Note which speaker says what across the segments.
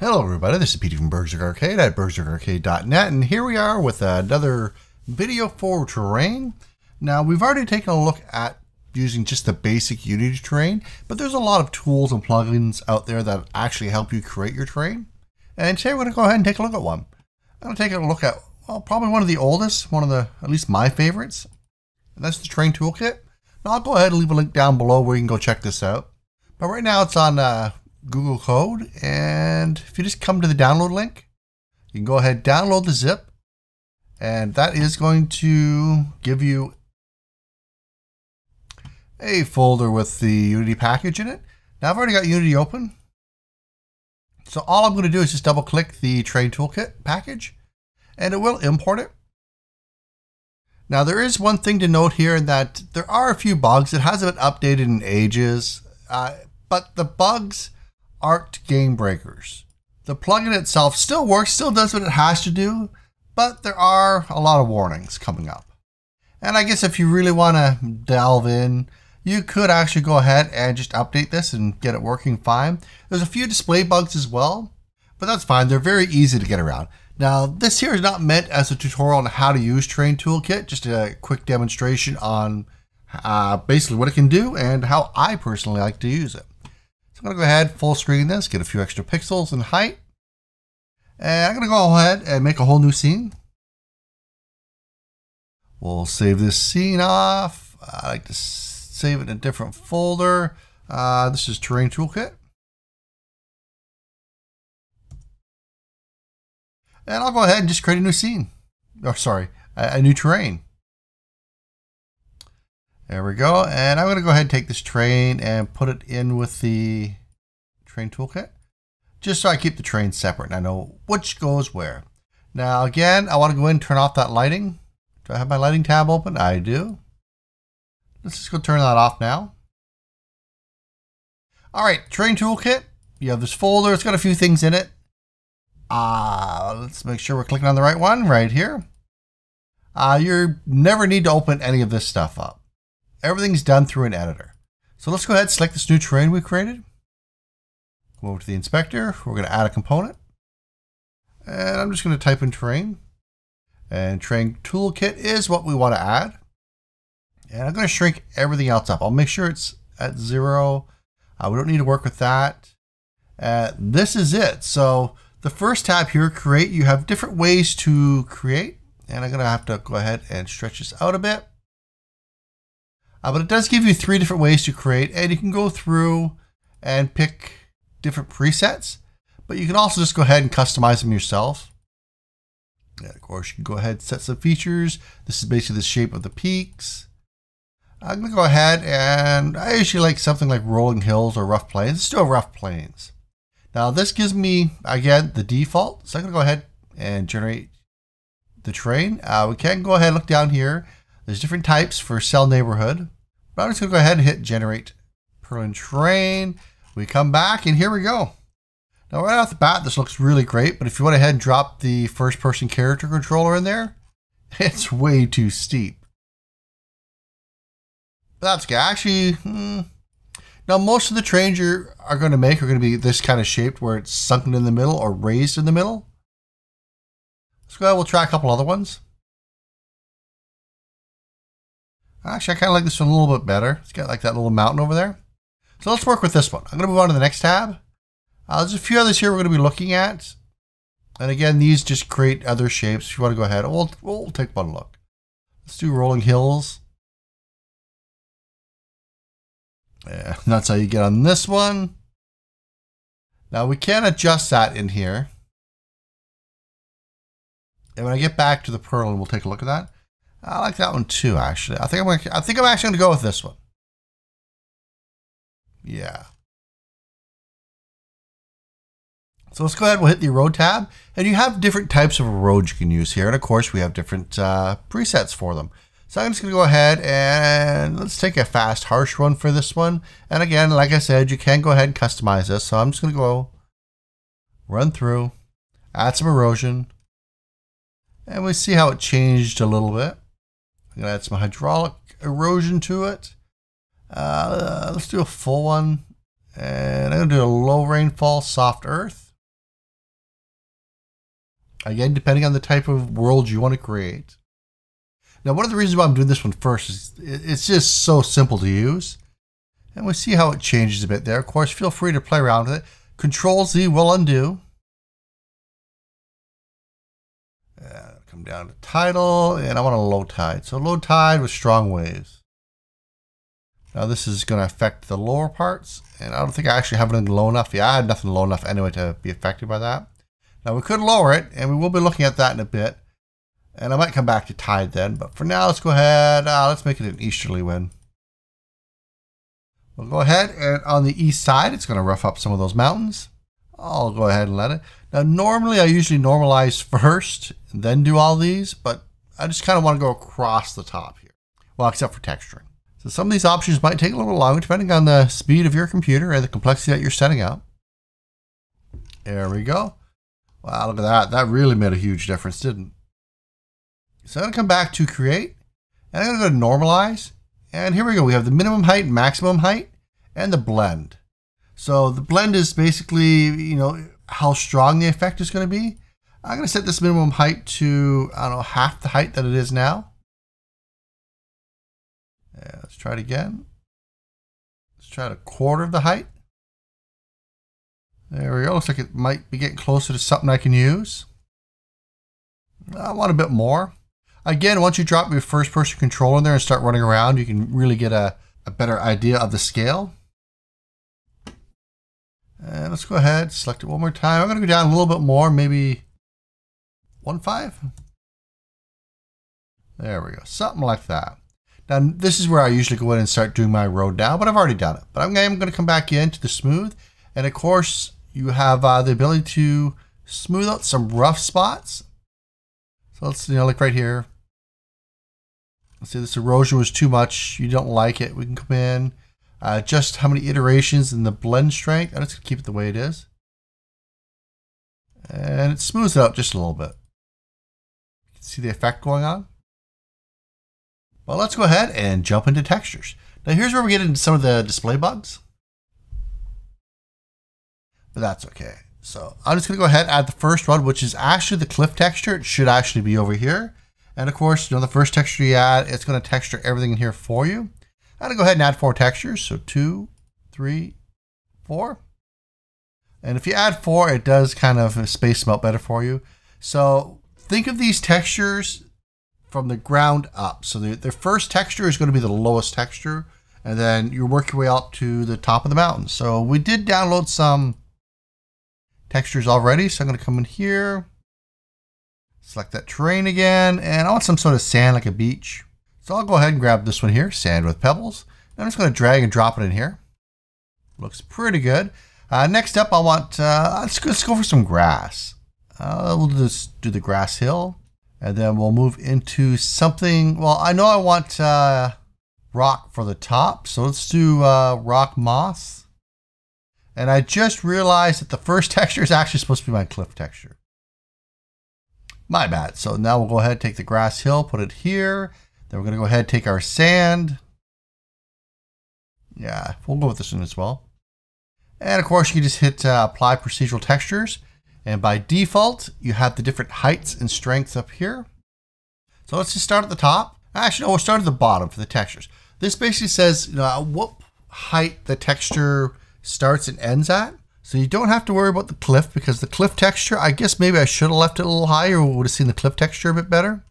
Speaker 1: Hello everybody, this is Petey from BurgZerg Arcade at burgzergarcade.net and here we are with another video for terrain. Now we've already taken a look at using just the basic Unity terrain, but there's a lot of tools and plugins out there that actually help you create your terrain. And today we're going to go ahead and take a look at one. I'm going to take a look at, well, probably one of the oldest, one of the, at least my favorites. And that's the Terrain Toolkit. Now I'll go ahead and leave a link down below where you can go check this out. But right now it's on uh, Google Code. And if you just come to the download link, you can go ahead download the zip. And that is going to give you a folder with the Unity package in it. Now I've already got Unity open. So all I'm going to do is just double click the Terrain Toolkit package and it will import it. Now there is one thing to note here that there are a few bugs. It hasn't been updated in ages, uh, but the bugs aren't game breakers. The plugin itself still works, still does what it has to do, but there are a lot of warnings coming up. And I guess if you really want to delve in, you could actually go ahead and just update this and get it working fine. There's a few display bugs as well, but that's fine. They're very easy to get around. Now, this here is not meant as a tutorial on how to use Terrain Toolkit, just a quick demonstration on uh, basically what it can do and how I personally like to use it. I'm going to go ahead, full screen this, get a few extra pixels in height. And I'm going to go ahead and make a whole new scene. We'll save this scene off. I like to save it in a different folder. Uh, this is Terrain Toolkit. And I'll go ahead and just create a new scene. Oh, sorry, a, a new terrain. There we go. And I'm going to go ahead and take this train and put it in with the terrain toolkit. Just so I keep the train separate and I know which goes where. Now again, I want to go in and turn off that lighting. Do I have my lighting tab open? I do. Let's just go turn that off now. All right, terrain toolkit. You have this folder. It's got a few things in it. Uh, let's make sure we're clicking on the right one right here. Uh, you never need to open any of this stuff up. Everything's done through an editor. So let's go ahead and select this new terrain we created. Go over to the inspector. We're going to add a component. And I'm just going to type in terrain. And terrain toolkit is what we want to add. And I'm going to shrink everything else up. I'll make sure it's at zero. Uh, we don't need to work with that. Uh, this is it. So the first tab here, create, you have different ways to create. And I'm going to have to go ahead and stretch this out a bit. Uh, but it does give you three different ways to create, and you can go through and pick different presets, but you can also just go ahead and customize them yourself. Of course, you can go ahead and set some features. This is basically the shape of the peaks. I'm going to go ahead and I usually like something like rolling hills or rough plains. Let's do rough plains. Now this gives me, again, the default. So I'm going to go ahead and generate the terrain. Uh, we can go ahead and look down here there's different types for cell neighborhood. But I'm just going to go ahead and hit generate Perlin terrain. We come back and here we go. Now right off the bat, this looks really great, but if you went ahead and drop the first person character controller in there, it's way too steep. But that's. Actually, hmm, now most of the trains you are going to make are going to be this kind of shaped where it's sunken in the middle or raised in the middle. Let's go ahead, we'll try a couple other ones. Actually, I kind of like this one a little bit better. It's got like that little mountain over there. So let's work with this one. I'm going to move on to the next tab. Uh, there's a few others here we're going to be looking at. And again, these just create other shapes. If you want to go ahead, we'll, we'll take one look. Let's do rolling hills. Yeah, that's how you get on this one. Now we can adjust that in here. And when I get back to the Perlin, we'll take a look at that. I like that one too, actually. I think I'm gonna, I think I'm actually going to go with this one. Yeah. So let's go ahead. We'll hit the erode tab, and you have different types of roads you can use here, and of course we have different uh, presets for them. So I'm just going to go ahead and let's take a fast, harsh one for this one. And again, like I said, you can go ahead and customize this. So I'm just going to go run through, add some erosion, and we see how it changed a little bit. Going to add some hydraulic erosion to it. Uh, let's do a full one. And I'm going to do a low rainfall soft earth. Again, depending on the type of world you want to create. Now, one of the reasons why I'm doing this one first is it's just so simple to use. And we see how it changes a bit there. Of course, feel free to play around with it. Control Z will undo. Come down to tidal, and I want a low tide. So low tide with strong waves. Now this is going to affect the lower parts, and I don't think I actually have anything low enough. Yeah, I had nothing low enough anyway to be affected by that. Now we could lower it, and we will be looking at that in a bit. And I might come back to tide then, but for now, let's go ahead. Uh, let's make it an easterly wind. We'll go ahead and on the east side, it's going to rough up some of those mountains. I'll go ahead and let it. Now, normally I usually normalize first, then do all these, but I just kind of want to go across the top here. Well, except for texturing. So some of these options might take a little longer depending on the speed of your computer and the complexity that you're setting up. There we go. Wow, look at that. That really made a huge difference, didn't So I'm going to come back to create. And I'm going to go to normalize. And here we go. We have the minimum height, maximum height, and the blend. So the blend is basically, you know, how strong the effect is going to be. I'm going to set this minimum height to, I don't know, half the height that it is now. Yeah, let's try it again. Let's try a quarter of the height. There we go. Looks like it might be getting closer to something I can use. I want a bit more. Again, once you drop your first person control in there and start running around, you can really get a, a better idea of the scale. And let's go ahead, select it one more time. I'm going to go down a little bit more, maybe 1.5. There we go, something like that. Now, this is where I usually go in and start doing my road now, but I've already done it. But I'm, going to come back into the smooth. And of course, you have uh, the ability to smooth out some rough spots. So let's, you know, right here. Let's say this erosion was too much. You don't like it. We can come in, uh, just how many iterations in the blend strength. I'm just going to keep it the way it is. And it smooths it out just a little bit. You can see the effect going on. Well, let's go ahead and jump into textures. Now here's where we get into some of the display bugs. But that's okay. So I'm just going to go ahead and add the first one, which is actually the cliff texture. It should actually be over here. And of course, you know, the first texture you add, it's going to texture everything in here for you. I'm going to go ahead and add four textures. So two, three, four. And if you add four, it does kind of space out better for you. So think of these textures from the ground up. So the, the first texture is going to be the lowest texture. And then you work your way up to the top of the mountain. So we did download some textures already. So I'm going to come in here, select that terrain again, and I want some sort of sand like a beach. So I'll go ahead and grab this one here, sand with pebbles. I'm just going to drag and drop it in here. Looks pretty good. Uh, next up, I want, uh, let's, go, let's go for some grass. Uh, we'll just do the grass hill. And then we'll move into something, well, I know I want uh, rock for the top. So let's do uh, rock moss. And I just realized that the first texture is actually supposed to be my cliff texture. My bad. So now we'll go ahead and take the grass hill, put it here. Then we're going to go ahead and take our sand. Yeah, we'll go with this one as well. And of course, you just hit uh, apply procedural textures. And by default, you have the different heights and strengths up here. So let's just start at the top. Actually, no, we'll start at the bottom for the textures. This basically says you know, what height the texture starts and ends at. So you don't have to worry about the cliff because the cliff texture, I guess maybe I should have left it a little higher. We would have seen the cliff texture a bit better.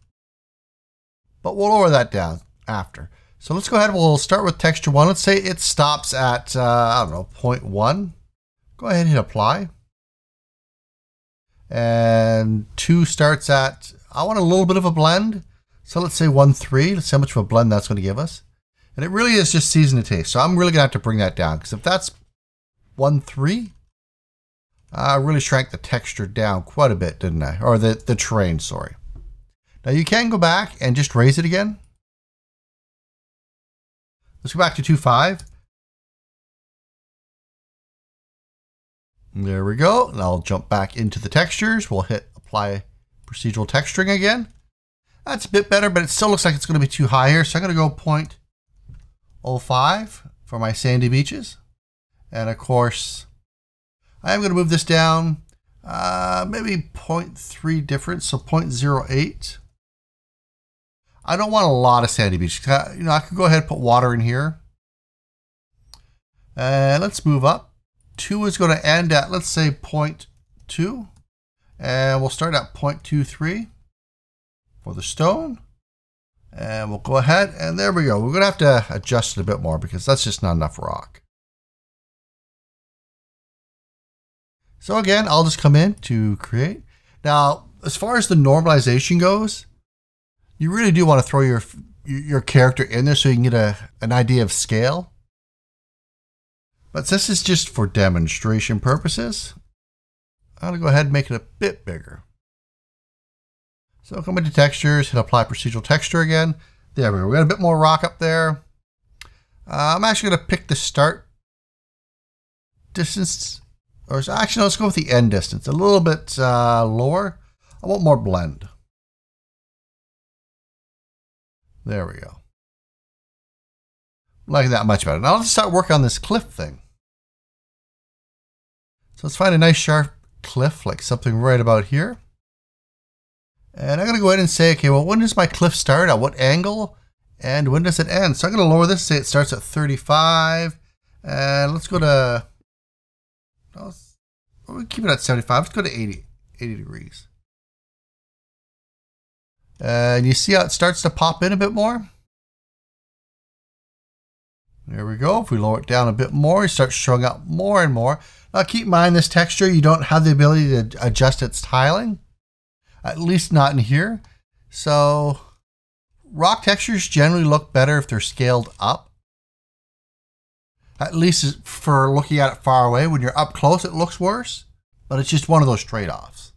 Speaker 1: But we'll lower that down after. So let's go ahead. We'll start with texture one. Let's say it stops at, uh, I don't know, 0.1. Go ahead and hit apply. And two starts at, I want a little bit of a blend. So let's say 1.3. Let's see how much of a blend that's going to give us. And it really is just season to taste. So I'm really going to have to bring that down because if that's one three. I really shrank the texture down quite a bit, didn't I? Or the, the terrain, sorry. Now you can go back and just raise it again. Let's go back to 2.5. There we go. And I'll jump back into the textures. We'll hit apply procedural texturing again. That's a bit better, but it still looks like it's going to be too high here. So I'm going to go 0.05 for my sandy beaches. And of course, I am going to move this down. Uh, maybe 0.3 difference, so 0.08. I don't want a lot of sandy beach. You know, I could go ahead and put water in here. And let's move up. 2 is going to end at, let's say, 0.2. And we'll start at 0.23 for the stone. And we'll go ahead, and there we go. We're going to have to adjust it a bit more because that's just not enough rock. So again, I'll just come in to create. Now, as far as the normalization goes, you really do want to throw your your character in there so you can get a, an idea of scale. But since is just for demonstration purposes, I'm to go ahead and make it a bit bigger. So come into textures, hit apply procedural texture again. There we go. We got a bit more rock up there. Uh, I'm actually going to pick the start distance, or actually, no, let's go with the end distance. A little bit uh, lower. I want more blend. There we go. Like that much better. Now let's start working on this cliff thing. So let's find a nice sharp cliff, like something right about here. And I'm going to go ahead and say, okay, well, when does my cliff start? At what angle? And when does it end? So I'm going to lower this, say it starts at 35. And let's go to, let's, we'll keep it at 75. Let's go to 80, 80 degrees. Uh, and you see how it starts to pop in a bit more? There we go. If we lower it down a bit more, it starts showing up more and more. Now keep in mind this texture, you don't have the ability to adjust its tiling at least not in here. So rock textures generally look better if they're scaled up. At least for looking at it far away. When you're up close, it looks worse, but it's just one of those trade-offs.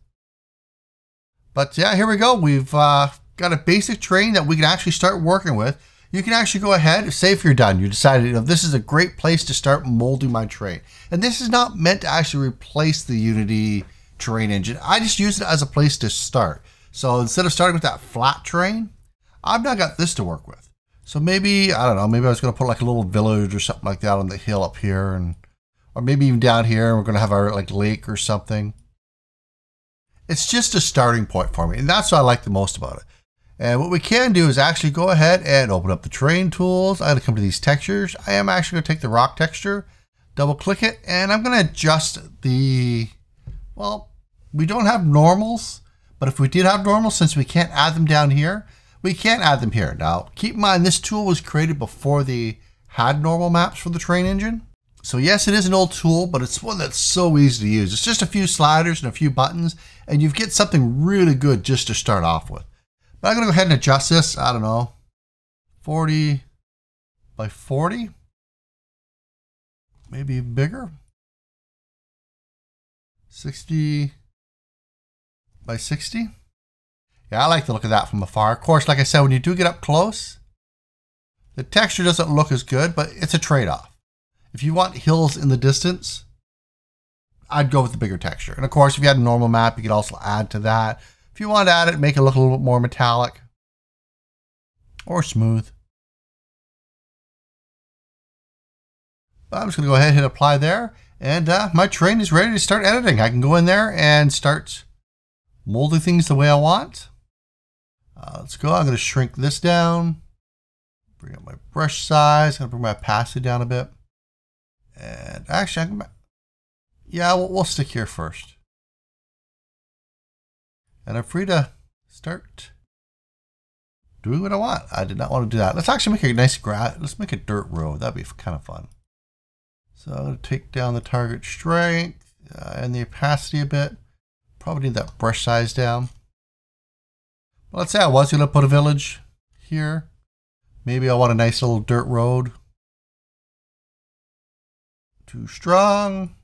Speaker 1: But yeah, here we go. We've uh, got a basic terrain that we can actually start working with. You can actually go ahead, and say if you're done, you decided, you know, this is a great place to start molding my terrain. And this is not meant to actually replace the Unity terrain engine. I just use it as a place to start. So instead of starting with that flat terrain, I've now got this to work with. So maybe, I don't know, maybe I was going to put like a little village or something like that on the hill up here. and Or maybe even down here, we're going to have our like lake or something. It's just a starting point for me. And that's what I like the most about it. And what we can do is actually go ahead and open up the terrain tools. I'm going to come to these textures. I am actually going to take the rock texture, double click it, and I'm going to adjust the, well, we don't have normals, but if we did have normals, since we can't add them down here, we can't add them here. Now, keep in mind, this tool was created before they had normal maps for the terrain engine. So yes, it is an old tool, but it's one that's so easy to use. It's just a few sliders and a few buttons, and you get something really good just to start off with. But I'm gonna go ahead and adjust this, I don't know, 40 by 40, maybe bigger, 60 by 60. Yeah, I like the look of that from afar. Of course, like I said, when you do get up close, the texture doesn't look as good, but it's a trade-off. If you want hills in the distance, I'd go with the bigger texture. And of course, if you had a normal map, you could also add to that. If you want to add it, make it look a little bit more metallic or smooth. But I'm just going to go ahead and hit apply there. And uh, my terrain is ready to start editing. I can go in there and start molding things the way I want. Uh, let's go. I'm going to shrink this down. Bring up my brush size. I'm going to bring my opacity down a bit. And actually, I'm yeah, we'll, we'll stick here first. And I'm free to start doing what I want. I did not want to do that. Let's actually make a nice grass. Let's make a dirt road. That'd be kind of fun. So I'm going to take down the target strength uh, and the opacity a bit. Probably need that brush size down. But let's say I was going to put a village here. Maybe I want a nice little dirt road. Too strong.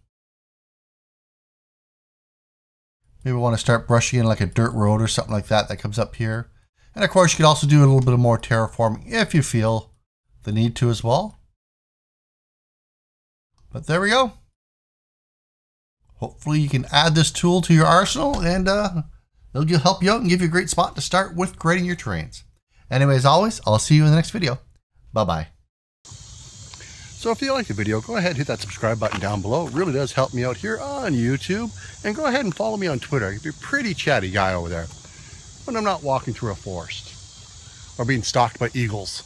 Speaker 1: Maybe we want to start brushing in like a dirt road or something like that that comes up here. And of course, you could also do a little bit of more terraforming if you feel the need to as well. But there we go hopefully you can add this tool to your arsenal and uh, it'll help you out and give you a great spot to start with creating your terrains. Anyway, as always, I'll see you in the next video. Bye-bye.
Speaker 2: So if you like the video, go ahead and hit that subscribe button down below. It really does help me out here on YouTube. And go ahead and follow me on Twitter. You're a pretty chatty guy over there. When I'm not walking through a forest or being stalked by eagles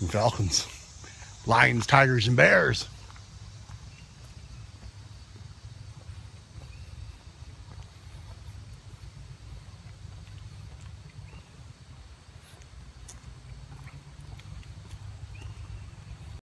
Speaker 2: and falcons, lions, tigers, and bears.